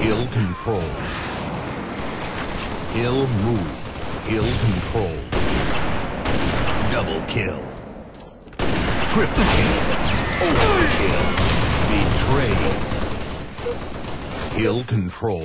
Ill control. Ill move. Ill control. Double kill. Triple kill. Overkill. Betrayed. Ill control.